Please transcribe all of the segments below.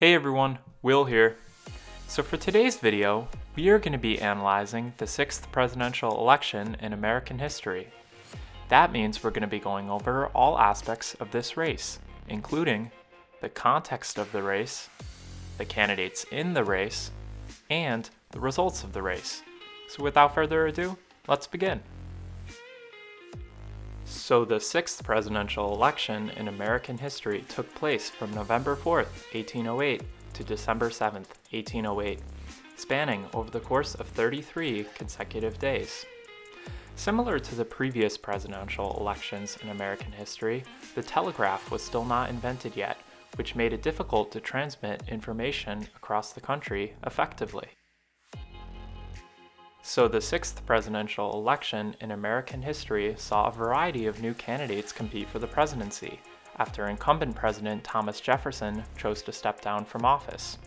Hey everyone, Will here. So for today's video, we are going to be analyzing the sixth presidential election in American history. That means we're going to be going over all aspects of this race, including the context of the race, the candidates in the race, and the results of the race. So without further ado, let's begin. So the sixth presidential election in American history took place from November 4th, 1808 to December 7th, 1808, spanning over the course of 33 consecutive days. Similar to the previous presidential elections in American history, the telegraph was still not invented yet, which made it difficult to transmit information across the country effectively. So the sixth presidential election in American history saw a variety of new candidates compete for the presidency, after incumbent President Thomas Jefferson chose to step down from office.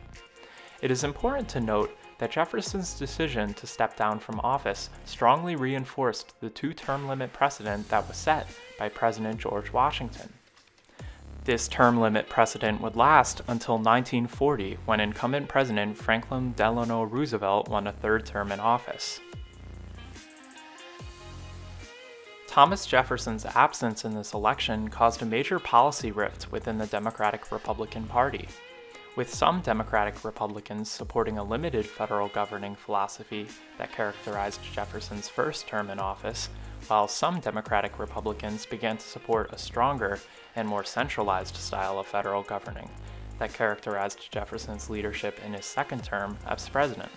It is important to note that Jefferson's decision to step down from office strongly reinforced the two-term limit precedent that was set by President George Washington. This term limit precedent would last until 1940 when incumbent President Franklin Delano Roosevelt won a third term in office. Thomas Jefferson's absence in this election caused a major policy rift within the Democratic Republican Party, with some Democratic Republicans supporting a limited federal governing philosophy that characterized Jefferson's first term in office, while some Democratic Republicans began to support a stronger and more centralized style of federal governing that characterized Jefferson's leadership in his second term as president.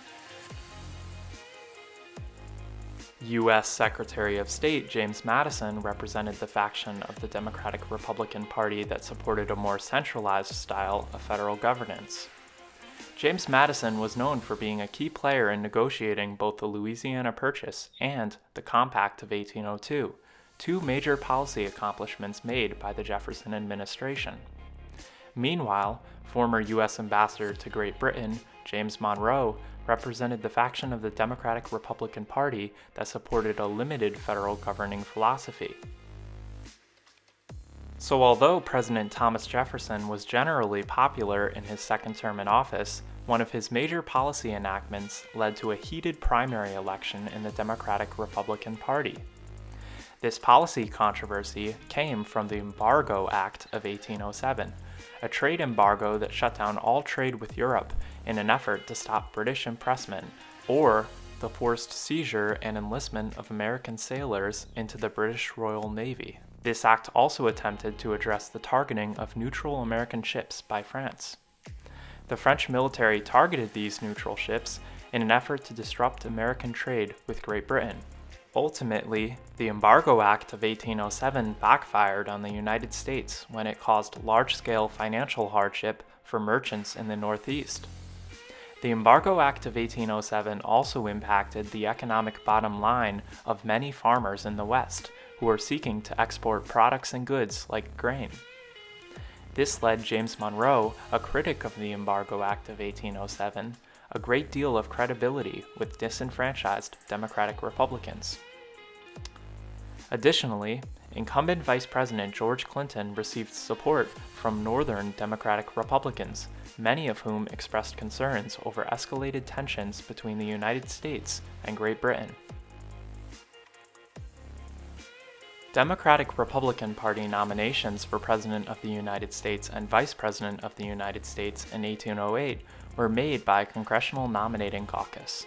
U.S. Secretary of State James Madison represented the faction of the Democratic Republican Party that supported a more centralized style of federal governance. James Madison was known for being a key player in negotiating both the Louisiana Purchase and the Compact of 1802, two major policy accomplishments made by the Jefferson administration. Meanwhile, former U.S. Ambassador to Great Britain, James Monroe, represented the faction of the Democratic Republican Party that supported a limited federal governing philosophy. So although President Thomas Jefferson was generally popular in his second term in office, one of his major policy enactments led to a heated primary election in the Democratic Republican Party. This policy controversy came from the Embargo Act of 1807, a trade embargo that shut down all trade with Europe in an effort to stop British impressment, or the forced seizure and enlistment of American sailors into the British Royal Navy. This act also attempted to address the targeting of neutral American ships by France. The French military targeted these neutral ships in an effort to disrupt American trade with Great Britain. Ultimately, the Embargo Act of 1807 backfired on the United States when it caused large-scale financial hardship for merchants in the Northeast. The Embargo Act of 1807 also impacted the economic bottom line of many farmers in the West who were seeking to export products and goods like grain. This led James Monroe, a critic of the Embargo Act of 1807, a great deal of credibility with disenfranchised Democratic Republicans. Additionally, incumbent Vice President George Clinton received support from Northern Democratic Republicans, many of whom expressed concerns over escalated tensions between the United States and Great Britain. Democratic Republican Party nominations for President of the United States and Vice President of the United States in 1808 were made by a Congressional Nominating Caucus.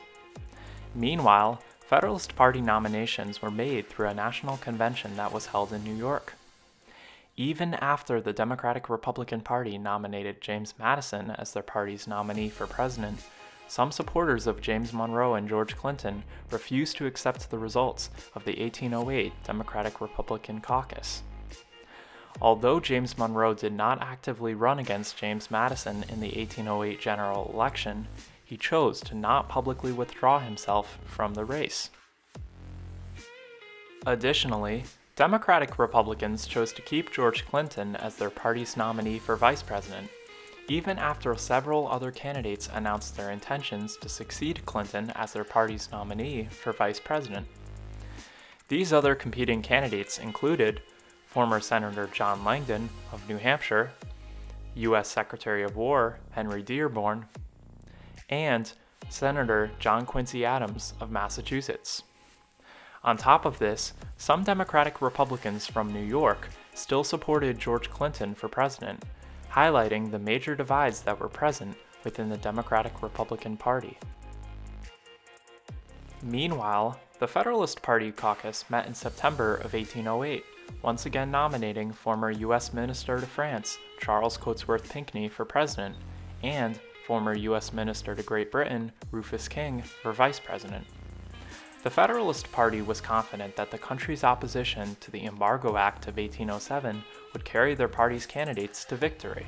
Meanwhile, Federalist Party nominations were made through a national convention that was held in New York. Even after the Democratic Republican Party nominated James Madison as their party's nominee for president, some supporters of James Monroe and George Clinton refused to accept the results of the 1808 Democratic Republican caucus. Although James Monroe did not actively run against James Madison in the 1808 general election, he chose to not publicly withdraw himself from the race. Additionally, Democratic Republicans chose to keep George Clinton as their party's nominee for vice president, even after several other candidates announced their intentions to succeed Clinton as their party's nominee for vice president. These other competing candidates included former Senator John Langdon of New Hampshire, U.S. Secretary of War Henry Dearborn, and Senator John Quincy Adams of Massachusetts. On top of this, some Democratic Republicans from New York still supported George Clinton for president, highlighting the major divides that were present within the Democratic Republican Party. Meanwhile, the Federalist Party caucus met in September of 1808, once again nominating former U.S. Minister to France Charles Cotesworth Pinckney for president and former U.S. Minister to Great Britain Rufus King for vice president. The Federalist Party was confident that the country's opposition to the Embargo Act of 1807 would carry their party's candidates to victory.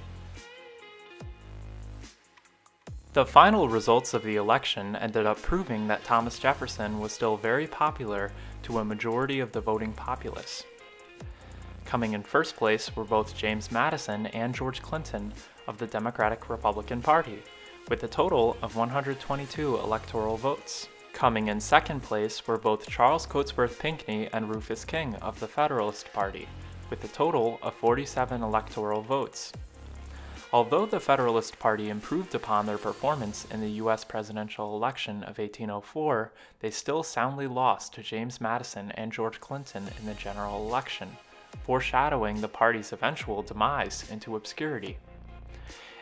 The final results of the election ended up proving that Thomas Jefferson was still very popular to a majority of the voting populace. Coming in first place were both James Madison and George Clinton of the Democratic Republican Party, with a total of 122 electoral votes. Coming in second place were both Charles Cotesworth Pinckney and Rufus King of the Federalist Party, with a total of 47 electoral votes. Although the Federalist Party improved upon their performance in the U.S. presidential election of 1804, they still soundly lost to James Madison and George Clinton in the general election, foreshadowing the party's eventual demise into obscurity.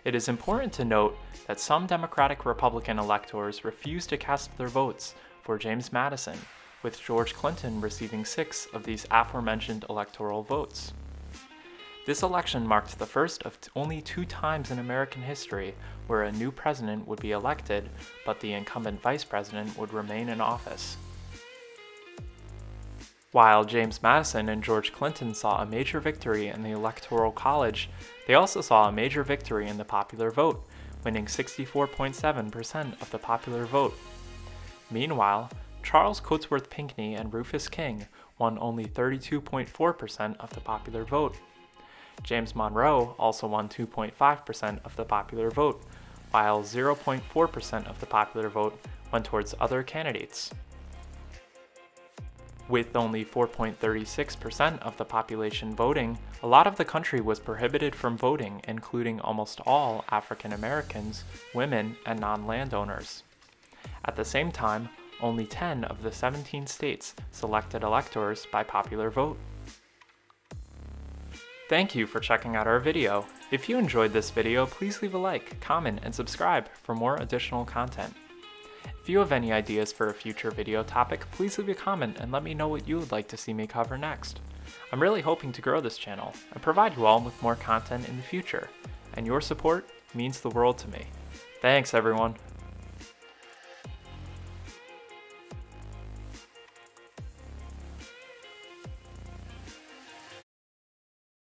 It is important to note that some Democratic Republican electors refused to cast their votes for James Madison, with George Clinton receiving six of these aforementioned electoral votes. This election marked the first of only two times in American history where a new president would be elected, but the incumbent vice president would remain in office. While James Madison and George Clinton saw a major victory in the Electoral College, they also saw a major victory in the popular vote, winning 64.7% of the popular vote. Meanwhile, Charles Cotesworth Pinckney and Rufus King won only 32.4% of the popular vote. James Monroe also won 2.5% of the popular vote, while 0.4% of the popular vote went towards other candidates. With only 4.36% of the population voting, a lot of the country was prohibited from voting, including almost all African Americans, women, and non landowners. At the same time, only 10 of the 17 states selected electors by popular vote. Thank you for checking out our video. If you enjoyed this video, please leave a like, comment, and subscribe for more additional content. If you have any ideas for a future video topic, please leave a comment and let me know what you would like to see me cover next. I'm really hoping to grow this channel and provide you all with more content in the future, and your support means the world to me. Thanks everyone!